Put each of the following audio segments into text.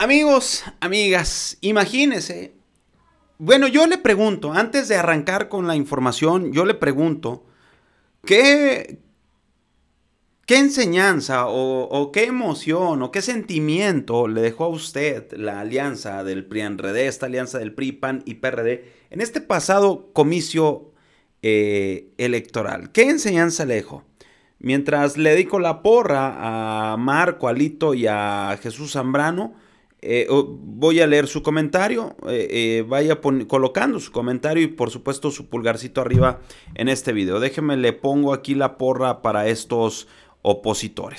Amigos, amigas, imagínense. Bueno, yo le pregunto, antes de arrancar con la información, yo le pregunto, ¿qué, qué enseñanza o, qué emoción o qué sentimiento le dejó a usted la alianza del PRI-NRD, esta alianza del PRI, PAN y PRD, en este pasado comicio eh, electoral? ¿Qué enseñanza le dejó? Mientras le dedico la porra a Marco, Alito y a Jesús Zambrano, eh, voy a leer su comentario, eh, eh, vaya colocando su comentario y por supuesto su pulgarcito arriba en este video. Déjeme, le pongo aquí la porra para estos opositores.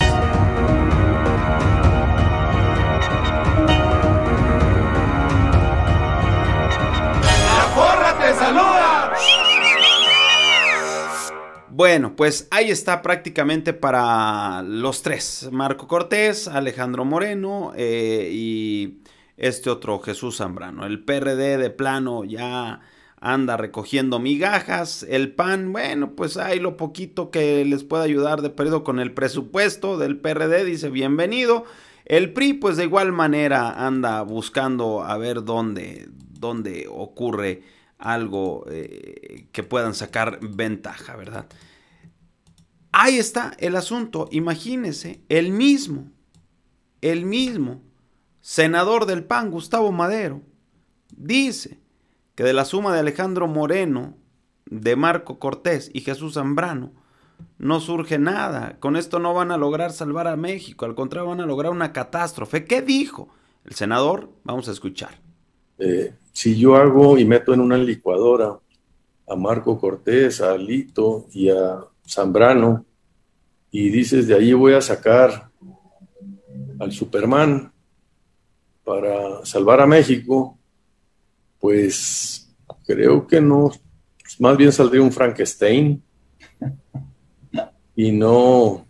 Bueno, pues ahí está prácticamente para los tres. Marco Cortés, Alejandro Moreno eh, y este otro Jesús Zambrano. El PRD de plano ya anda recogiendo migajas. El PAN, bueno, pues hay lo poquito que les puede ayudar de perdido con el presupuesto del PRD, dice bienvenido. El PRI, pues de igual manera anda buscando a ver dónde, dónde ocurre algo eh, que puedan sacar ventaja, ¿verdad? Ahí está el asunto. Imagínese, el mismo, el mismo senador del PAN, Gustavo Madero, dice que de la suma de Alejandro Moreno, de Marco Cortés y Jesús Zambrano, no surge nada. Con esto no van a lograr salvar a México, al contrario, van a lograr una catástrofe. ¿Qué dijo el senador? Vamos a escuchar. Eh, si yo hago y meto en una licuadora a Marco Cortés, a Alito y a Zambrano, y dices, de ahí voy a sacar al Superman para salvar a México, pues creo que no, más bien saldría un Frankenstein y no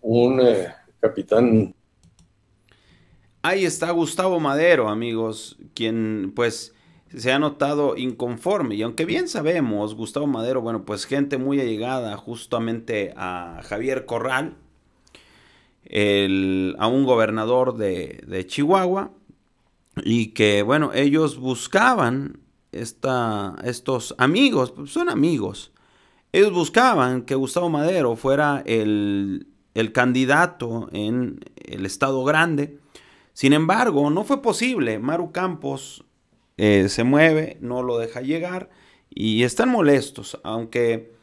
un eh, capitán. Ahí está Gustavo Madero, amigos, quien pues se ha notado inconforme. Y aunque bien sabemos, Gustavo Madero, bueno, pues gente muy allegada justamente a Javier Corral, a un gobernador de, Chihuahua, y que, bueno, ellos buscaban esta, estos amigos, pues son amigos, ellos buscaban que Gustavo Madero fuera el, el candidato en el Estado Grande. Sin embargo, no fue posible. Maru Campos eh, se mueve, no lo deja llegar y están molestos, aunque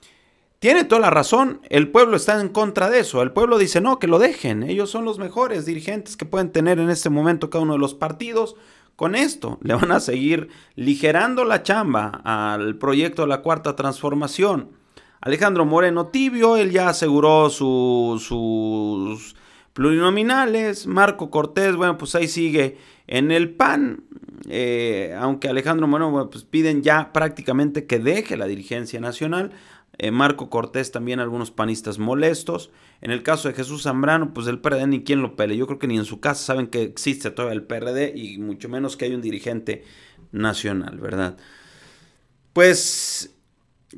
tiene toda la razón, el pueblo está en contra de eso, el pueblo dice no, que lo dejen, ellos son los mejores dirigentes que pueden tener en este momento cada uno de los partidos. Con esto le van a seguir ligerando la chamba al proyecto de la cuarta transformación. Alejandro Moreno Tibio, él ya aseguró sus plurinominales. Marco Cortés, bueno, pues ahí sigue en el PAN. Eh, aunque Alejandro Moreno pues piden ya prácticamente que deje la dirigencia nacional. Eh, Marco Cortés también algunos panistas molestos. En el caso de Jesús Zambrano, pues el PRD ni quien lo pele. Yo creo que ni en su casa saben que existe todavía el PRD y mucho menos que hay un dirigente nacional, ¿verdad? Pues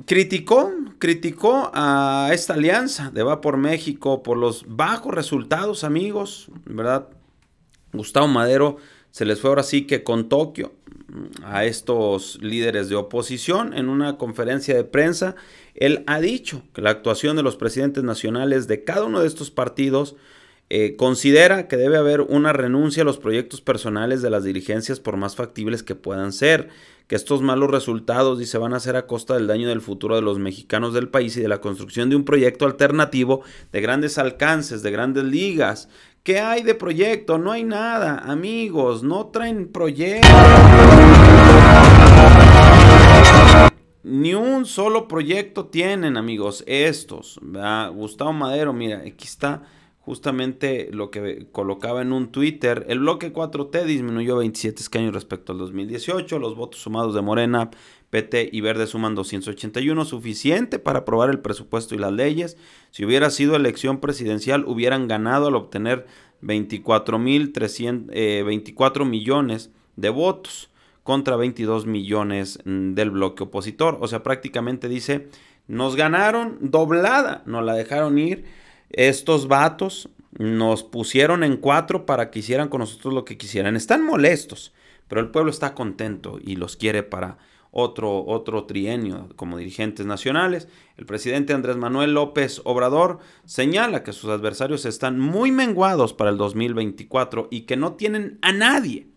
criticó, criticó a esta alianza de Va por México por los bajos resultados, amigos, ¿verdad? Gustavo Madero se les fue ahora sí que con Tokio a estos líderes de oposición en una conferencia de prensa. Él ha dicho que la actuación de los presidentes nacionales de cada uno de estos partidos eh, considera que debe haber una renuncia a los proyectos personales de las dirigencias por más factibles que puedan ser, que estos malos resultados dice van a ser a costa del daño del futuro de los mexicanos del país y de la construcción de un proyecto alternativo de grandes alcances, de grandes ligas, ¿Qué hay de proyecto? No hay nada, amigos, no traen proyecto. Ni un solo proyecto tienen, amigos, estos. Gustavo Madero, mira, aquí está justamente lo que colocaba en un Twitter. El bloque 4T disminuyó 27 escaños respecto al 2018. Los votos sumados de Morena, PT y Verde suman 281, suficiente para aprobar el presupuesto y las leyes. Si hubiera sido elección presidencial, hubieran ganado al obtener 24, 24 eh, millones de votos contra 22 millones mm, del bloque opositor. O sea, prácticamente dice, nos ganaron doblada, nos la dejaron ir estos vatos nos pusieron en cuatro para que hicieran con nosotros lo que quisieran. Están molestos, pero el pueblo está contento y los quiere para otro, otro trienio como dirigentes nacionales. El presidente Andrés Manuel López Obrador señala que sus adversarios están muy menguados para el 2024 y que no tienen a nadie.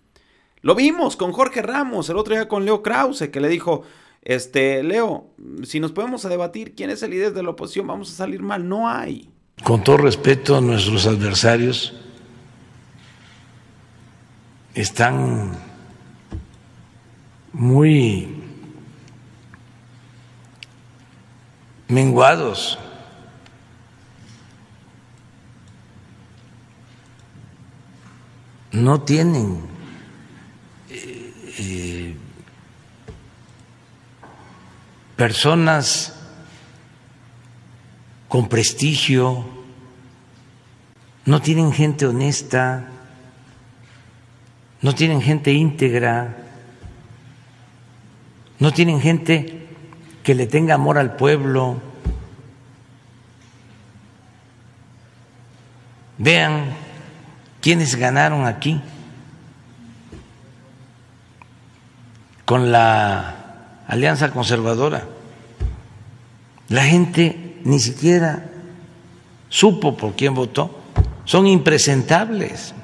Lo vimos con Jorge Ramos, el otro día con Leo Krause, que le dijo, este, Leo, si nos podemos debatir quién es el líder de la oposición, vamos a salir mal. No hay. Con todo respeto a nuestros adversarios, están muy menguados. No tienen eh, eh, personas con prestigio, no tienen gente honesta, no tienen gente íntegra, no tienen gente que le tenga amor al pueblo. Vean quiénes ganaron aquí con la Alianza Conservadora. La gente ni siquiera supo por quién votó. Son impresentables.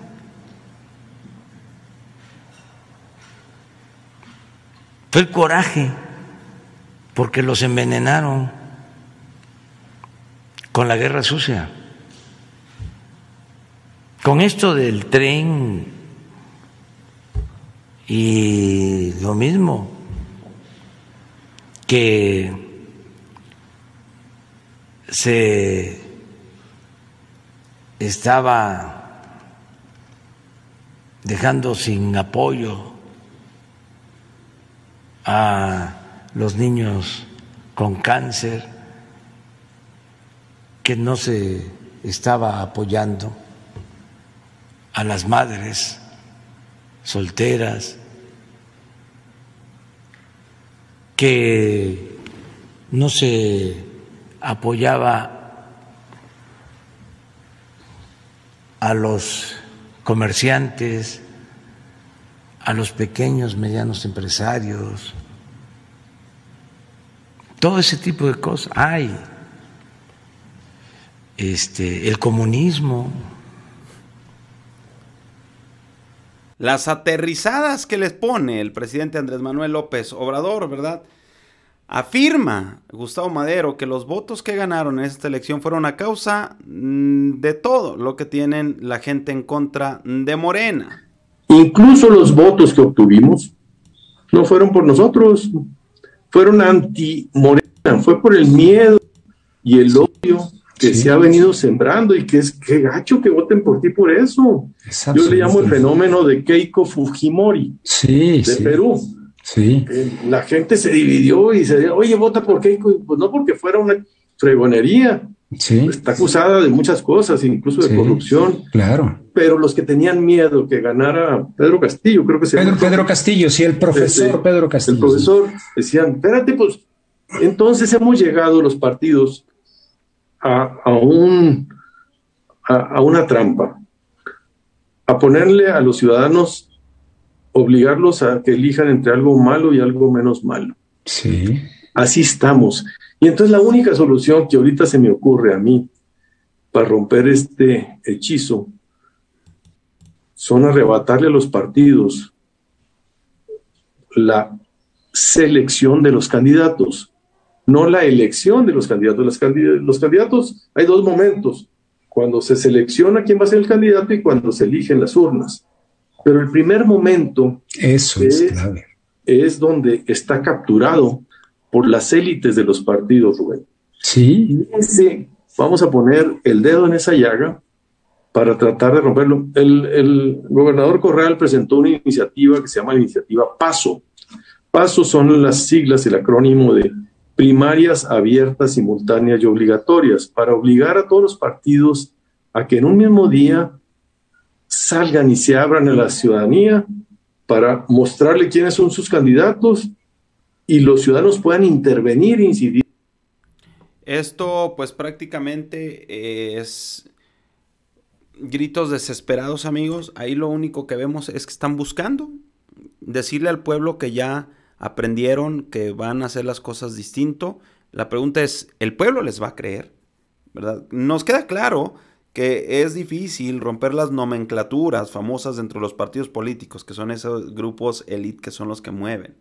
Fue el coraje porque los envenenaron con la guerra sucia. Con esto del tren y lo mismo que se estaba dejando sin apoyo a los niños con cáncer, que no se estaba apoyando a las madres solteras, que no se apoyaba a los comerciantes, a los pequeños, medianos empresarios, todo ese tipo de cosas. Hay este, el comunismo. Las aterrizadas que les pone el presidente Andrés Manuel López Obrador, ¿verdad? Afirma Gustavo Madero que los votos que ganaron en esta elección fueron a causa mm, de todo lo que tienen la gente en contra de Morena. Incluso los votos que obtuvimos no fueron por nosotros, fueron anti-Morena, fue por el miedo y el odio que se ha venido sembrando y que es que gacho que voten por ti por eso. Yo le llamo el fenómeno de Keiko Fujimori de Perú. Sí. la gente se dividió y se dijo, oye, vota por Keiko. Pues no porque fuera una fregonería, Está acusada de muchas cosas, incluso de corrupción. Claro. Pero los que tenían miedo que ganara Pedro Castillo, creo que se Pedro, Pedro Castillo, sí, el profesor este, Pedro Castillo. El profesor, decían, espérate, pues, entonces hemos llegado los partidos a, a un, a, una trampa, a ponerle a los ciudadanos, obligarlos a que elijan entre algo malo y algo menos malo. Sí. Así estamos. Y entonces la única solución que ahorita se me ocurre a mí para romper este hechizo son arrebatarle a los partidos la selección de los candidatos, no la elección de los candidatos. Los, candidatos, hay dos momentos, cuando se selecciona quién va a ser el candidato y cuando se eligen las urnas. Pero el primer momento Eso es, clave. es donde está capturado por las élites de los partidos, Rubén. Sí. ese, vamos a poner el dedo en esa llaga para tratar de romperlo. El, gobernador Correal presentó una iniciativa que se llama la iniciativa PASO. PASO son las siglas, el acrónimo de primarias abiertas, simultáneas y obligatorias, para obligar a todos los partidos a que en un mismo día salgan y se abran a la ciudadanía para mostrarle quiénes son sus candidatos y los ciudadanos puedan intervenir e incidir. Esto pues prácticamente es gritos desesperados, amigos. Ahí lo único que vemos es que están buscando decirle al pueblo que ya aprendieron, que van a hacer las cosas distinto. La pregunta es, ¿el pueblo les va a creer? ¿Verdad? Nos queda claro que es difícil romper las nomenclaturas famosas dentro de los partidos políticos, que son esos grupos elite que son los que mueven.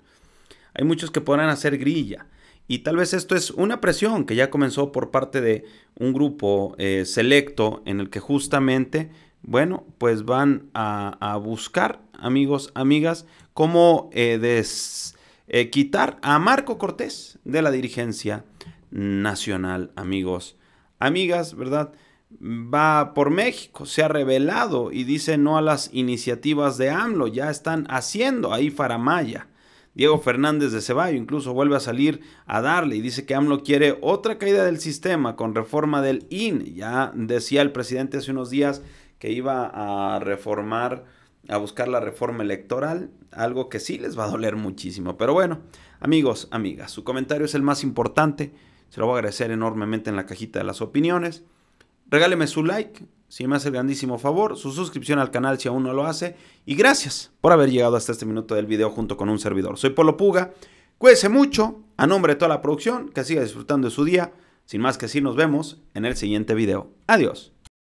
Hay muchos que podrán hacer grilla. Y tal vez esto es una presión que ya comenzó por parte de un grupo eh, selecto en el que justamente, bueno, pues van a, buscar, amigos, amigas, cómo eh, eh, quitar a Marco Cortés de la dirigencia nacional, amigos, amigas, ¿verdad? Va por México, se ha revelado y dice no a las iniciativas de AMLO, ya están haciendo ahí Faramaya. Diego Fernández de Ceballo incluso vuelve a salir a darle y dice que AMLO quiere otra caída del sistema con reforma del IN. Ya decía el presidente hace unos días que iba a reformar, a buscar la reforma electoral, algo que sí les va a doler muchísimo. Pero bueno, amigos, amigas, su comentario es el más importante. Se lo voy a agradecer enormemente en la cajita de las opiniones. Regáleme su like, si me hace el grandísimo favor, su suscripción al canal si aún no lo hace. Y gracias por haber llegado hasta este minuto del video junto con un servidor. Soy Polo Puga. Cuídese mucho. A nombre de toda la producción, que siga disfrutando de su día. Sin más que decir, nos vemos en el siguiente video. Adiós.